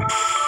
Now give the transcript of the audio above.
you